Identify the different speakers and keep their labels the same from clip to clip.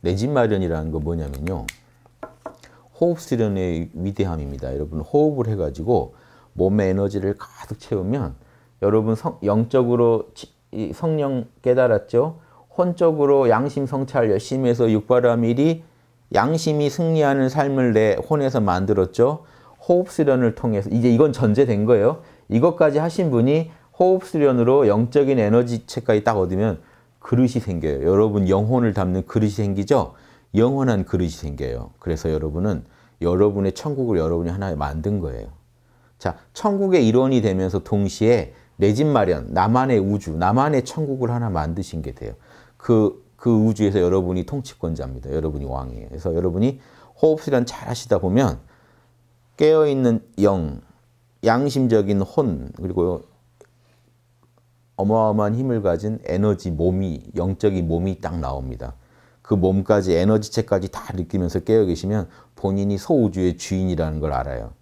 Speaker 1: 내 집 마련이라는 거 뭐냐면요. 호흡 수련의 위대함입니다. 여러분 호흡을 해가지고 몸의 에너지를 가득 채우면 여러분 성, 영적으로 성령 깨달았죠? 혼적으로 양심 성찰 열심히 해서 육바라밀이 양심이 승리하는 삶을 내 혼에서 만들었죠. 호흡 수련을 통해서 이제 이건 전제된 거예요. 이것까지 하신 분이 호흡 수련으로 영적인 에너지체까지 딱 얻으면 그릇이 생겨요. 여러분 영혼을 담는 그릇이 생기죠. 영원한 그릇이 생겨요. 그래서 여러분은 여러분의 천국을 여러분이 하나 만든 거예요. 자, 천국의 일원이 되면서 동시에 내 집 마련, 나만의 우주, 나만의 천국을 하나 만드신 게 돼요. 그, 그 우주에서 여러분이 통치권자입니다. 여러분이 왕이에요. 그래서 여러분이 호흡 수련 잘 하시다 보면 깨어있는 영, 양심적인 혼, 그리고 어마어마한 힘을 가진 에너지 몸이, 영적인 몸이 딱 나옵니다. 그 몸까지, 에너지체까지 다 느끼면서 깨어 계시면 본인이 소우주의 주인이라는 걸 알아요.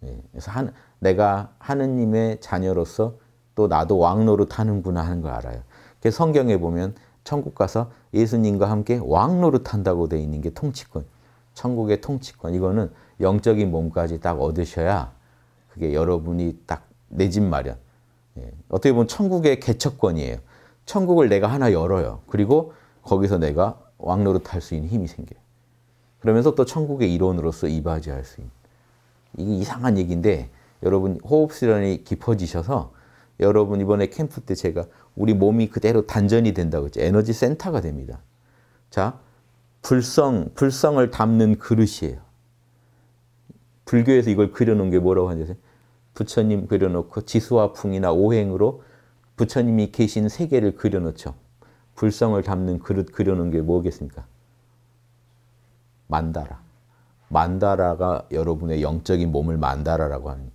Speaker 1: 네. 그래서 한, 내가 하느님의 자녀로서 또 나도 왕노릇 하는구나 하는 걸 알아요. 그래서 성경에 보면 천국 가서 예수님과 함께 왕노릇 한다고 돼 있는 게 통치권. 천국의 통치권. 이거는 영적인 몸까지 딱 얻으셔야 그게 여러분이 딱 내 집 마련. 예. 어떻게 보면 천국의 개척권이에요. 천국을 내가 하나 열어요. 그리고 거기서 내가 왕노릇 할 수 있는 힘이 생겨요. 그러면서 또 천국의 일원으로서 이바지할 수 있는. 이게 이상한 얘기인데 여러분 호흡 수련이 깊어지셔서 여러분 이번에 캠프 때 제가 우리 몸이 그대로 단전이 된다고 했죠. 에너지 센터가 됩니다. 자, 불성, 불성을 담는 그릇이에요. 불교에서 이걸 그려놓은 게 뭐라고 하냐면 부처님 그려놓고 지수와 풍이나 오행으로 부처님이 계신 세계를 그려놓죠. 불성을 담는 그릇 그려놓은 게 뭐겠습니까? 만다라. 만다라가 여러분의 영적인 몸을 만다라라고 하는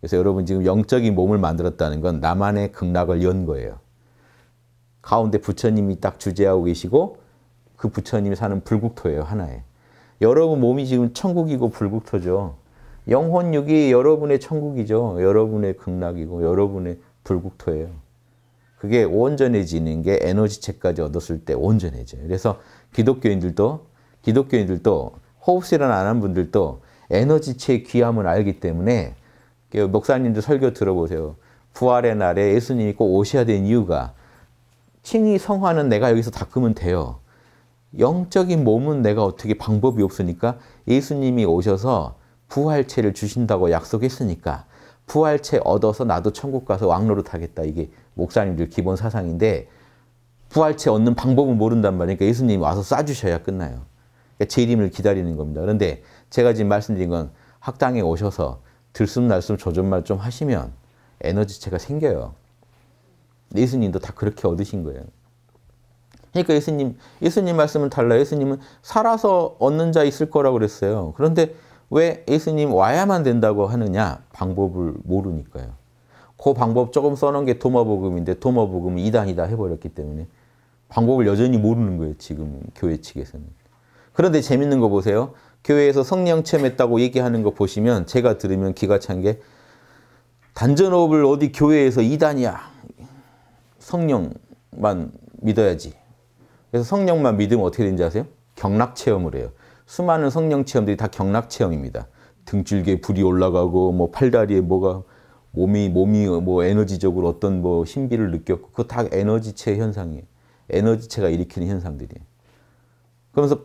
Speaker 1: 그래서 여러분 지금 영적인 몸을 만들었다는 건 나만의 극락을 연 거예요. 가운데 부처님이 딱 주재하고 계시고 그 부처님이 사는 불국토예요, 하나에. 여러분 몸이 지금 천국이고 불국토죠. 영혼육이 여러분의 천국이죠. 여러분의 극락이고 여러분의 불국토예요. 그게 온전해지는 게 에너지체까지 얻었을 때 온전해져요. 그래서 기독교인들도 기독교인들도 호흡실현 안한 분들도 에너지체의 귀함을 알기 때문에 그 목사님들 설교 들어보세요. 부활의 날에 예수님이 꼭 오셔야 되는 이유가 칭의 성화는 내가 여기서 닦으면 돼요. 영적인 몸은 내가 어떻게 방법이 없으니까 예수님이 오셔서 부활체를 주신다고 약속했으니까 부활체 얻어서 나도 천국 가서 왕노릇 하겠다. 이게 목사님들 기본 사상인데 부활체 얻는 방법은 모른단 말이니까 그러니까 예수님이 와서 쏴주셔야 끝나요. 그러니까 재림을 기다리는 겁니다. 그런데 제가 지금 말씀드린 건 학당에 오셔서 들숨날숨 조존말 좀 하시면 에너지체가 생겨요. 예수님도 다 그렇게 얻으신 거예요. 그러니까 예수님, 예수님 말씀은 달라요. 예수님은 살아서 얻는 자 있을 거라고 그랬어요. 그런데 왜 예수님 와야만 된다고 하느냐? 방법을 모르니까요. 그 방법 조금 써놓은 게 도마복음인데 도마복음은 이단이다 해버렸기 때문에 방법을 여전히 모르는 거예요. 지금 교회 측에서는. 그런데 재밌는 거 보세요. 교회에서 성령 체험했다고 얘기하는 거 보시면 제가 들으면 기가 찬 게 단전호흡을 어디 교회에서 이단이야. 성령만 믿어야지. 그래서 성령만 믿으면 어떻게 되는지 아세요? 경락 체험을 해요. 수많은 성령 체험들이 다 경락 체험입니다. 등줄기에 불이 올라가고 뭐 팔다리에 뭐가 몸이 몸이 뭐 에너지적으로 어떤 뭐 신비를 느꼈고 그거 다 에너지체 현상이에요. 에너지체가 일으키는 현상들이에요. 그러면서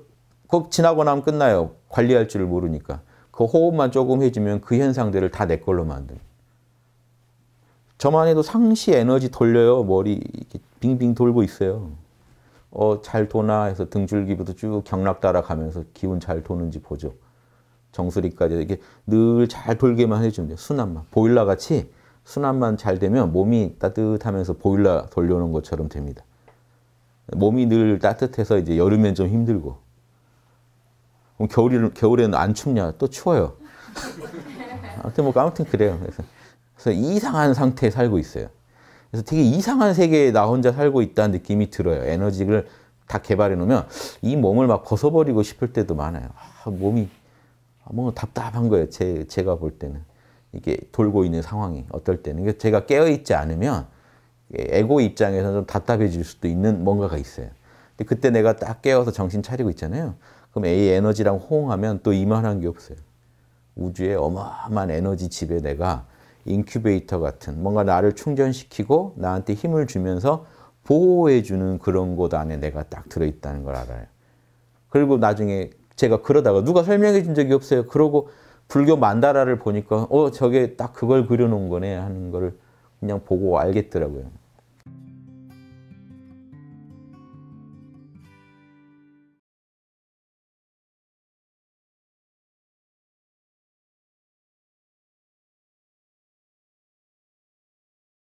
Speaker 1: 꼭 지나고 나면 끝나요. 관리할 줄을 모르니까. 그 호흡만 조금 해주면 그 현상들을 다 내 걸로 만든. 저만 해도 상시 에너지 돌려요. 머리 빙빙 돌고 있어요. 어, 잘 도나 해서 등줄기부터 쭉 경락 따라가면서 기운 잘 도는지 보죠. 정수리까지 이렇게 늘 잘 돌게만 해주면 돼요. 순환만. 보일러 같이 순환만 잘 되면 몸이 따뜻하면서 보일러 돌려놓은 것처럼 됩니다. 몸이 늘 따뜻해서 이제 여름엔 좀 힘들고. 그럼 겨울에는, 겨울에는 안 춥냐? 또 추워요. 아무튼 뭐 아무튼 그래요. 그래서, 그래서 이상한 상태에 살고 있어요. 그래서 되게 이상한 세계에 나 혼자 살고 있다는 느낌이 들어요. 에너지를 다 개발해 놓으면 이 몸을 막 벗어버리고 싶을 때도 많아요. 아, 몸이 뭐 답답한 거예요. 제, 제가 볼 때는. 이게 돌고 있는 상황이 어떨 때는. 제가 깨어있지 않으면 에고 입장에서 좀 답답해질 수도 있는 뭔가가 있어요. 근데 그때 내가 딱 깨어서 정신 차리고 있잖아요. 그럼 A 에너지랑 호응하면 또 이만한 게 없어요. 우주의 어마어마한 에너지 집에 내가 인큐베이터 같은 뭔가 나를 충전시키고 나한테 힘을 주면서 보호해주는 그런 곳 안에 내가 딱 들어있다는 걸 알아요. 그리고 나중에 제가 그러다가 누가 설명해 준 적이 없어요. 그러고 불교 만다라를 보니까 어 저게 딱 그걸 그려놓은 거네 하는 거를 그냥 보고 알겠더라고요.